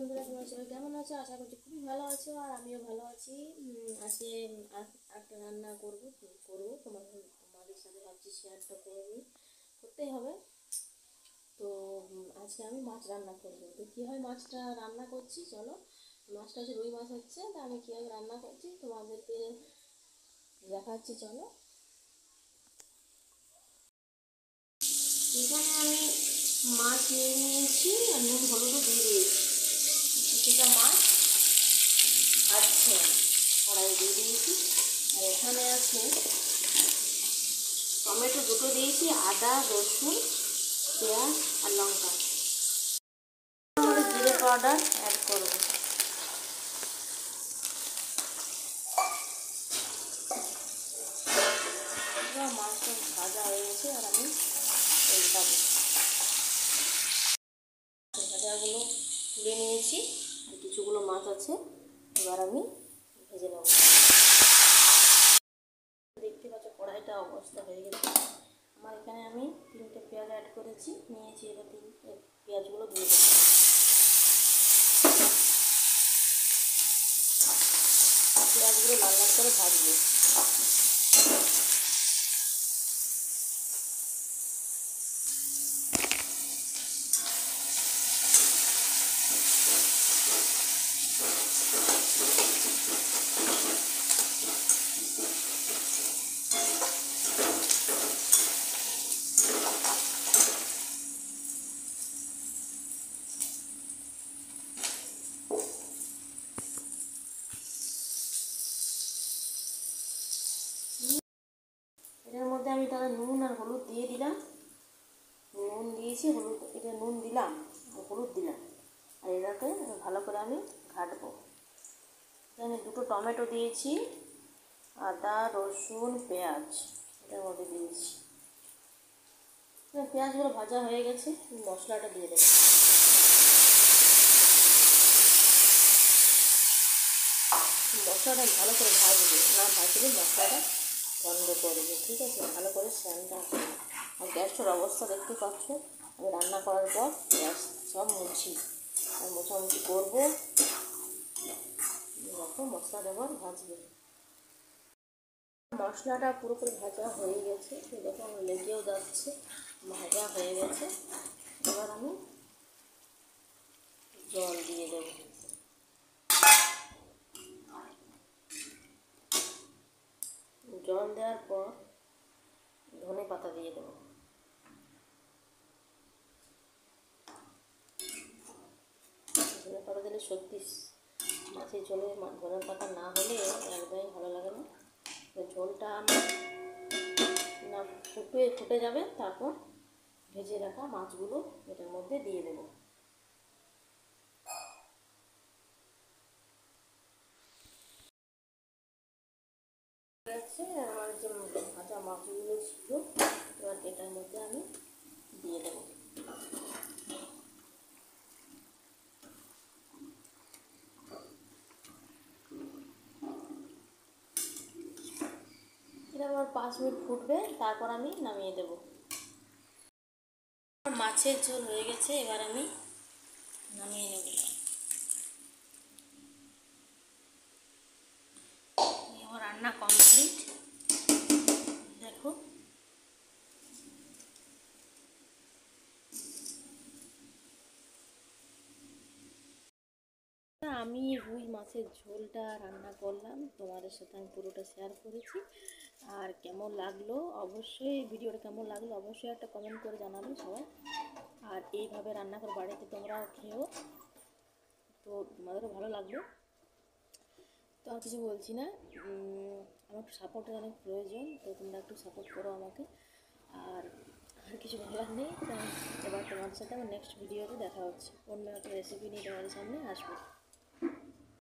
বন্ধুরা, তোমরা সবাই কেমন আছো? আশা করছি খুবই ভালো আছো, আর আমিও ভালো আছি। আজকে একটা রান্না করব করব? তোমার তোমাদের সাথে ভাবছি শেয়ারটা করে নিই। করতেই হবে। তো আজকে আমি মাছ রান্না করব। তো কীভাবে মাছটা রান্না করছি, চলো? মাছটা হচ্ছে রুই মাছ হচ্ছে, তা আমি কীভাবে রান্না করছি তোমাদেরকে দেখাচ্ছি, চলো। এখানে আমি মাছ নিয়ে নিয়েছি, আর নুন, হলুদও দিয়ে দিয়েছি। কিছুটা মাছ আচ্ছা কড়াই দিয়ে দিয়েছি। আর এখানে আছে টমেটো দুটো দিয়েছি, আদা, রসুন, পেঁয়াজ আর লঙ্কা। জিরে পাউডার অ্যাড করব। মাছটা ভাজা হয়ে গেছে, আর আমি ভাজাগুলো তুলে নিয়েছি। কিছুগুলো মাছ আছে, এবার আমি ভেজে নেব। দেখতে পাচ্ছ কড়াইটা অবস্থা হয়ে গেছে। আমার এখানে আমি তিনটে পেঁয়াজ অ্যাড করেছি, নিয়েছি এবার তিন পেঁয়াজগুলো দিয়ে দেবো। পেঁয়াজগুলো লাল লাল করে ভাজবো এটার মধ্যে আমি তাহলে নুন আর হলুদ দিয়ে দিলাম। নুন দিয়েছি, হলুদ, এটা নুন দিলাম, হলুদ দিলাম। আর এটাকে ভালো করে আমি ঘাটবো। এখানে দুটো টমেটো দিয়েছি, আদা, রসুন, পেঁয়াজ, এটার মধ্যে দিয়েছি। পেঁয়াজগুলো ভাজা হয়ে গেছে মশলাটা দিয়ে দেবো। মশলাটা ভালো করে ভাজবে, না ভাজলে মশলাটা বন্ধ করবে ঠিক আছে? ভালো করে স্যানটা আর গ্যাসটার অবস্থা দেখতে পাচ্ছ? আমি রান্না করার পর গ্যাস সব মুছি। আর মোছামুছি করব। দেখো, মশলা দেবার ভাজবে। মশলাটা পুরোপুরি ভাজা হয়ে গেছে। দেখো লেগেও যাচ্ছে। ভাজা হয়ে গেছে এবার আমি জল দিয়ে দেবো জল দেওয়ার পর ধনে পাতা দিয়ে দেবো। ধনে পাতা দিলে সত্যি মাছের মা- ধনে পাতা না হলে একদমই ভালো লাগে না। ঝোলটা না ফুটে ফুটে যাবে, তারপর ভেজে রাখা মাছগুলো এটার মধ্যে দিয়ে দেবো। আছে আমার যে ভাজা মাছগুলো ছিল, এবার এটার মধ্যে আমি দিয়ে দেবো। এটা আমার পাঁচ মিনিট ফুটবে, তারপর আমি নামিয়ে দেব। মাছের ঝোল হয়ে গেছে, এবার আমি নামিয়ে নেব। রান্না কমপ্লিট দেখো আমি রুই মাছের ঝোলটা রান্না করলাম। তোমাদের সাথে আমি পুরোটা শেয়ার করেছি। আর কেমন লাগল? অবশ্যই ভিডিওটা কেমন লাগল? অবশ্যই একটা কমেন্ট করে জানাবে সবাই। আর এইভাবে রান্না করে বাড়িতে তোমরা খেও। তো তোমাদেরও ভালো লাগবে তো আর কিছু বলছি না। আমার সাপোর্টের অনেক প্রয়োজন, তো তোমরা একটু সাপোর্ট করো আমাকে। আর আর কিছু বলার নেই। এবার তোমাদের সাথে আমার নেক্সট ভিডিওতে দেখা হচ্ছে। অন্য একটা রেসিপি নিয়ে তোমাদের সামনে আসব।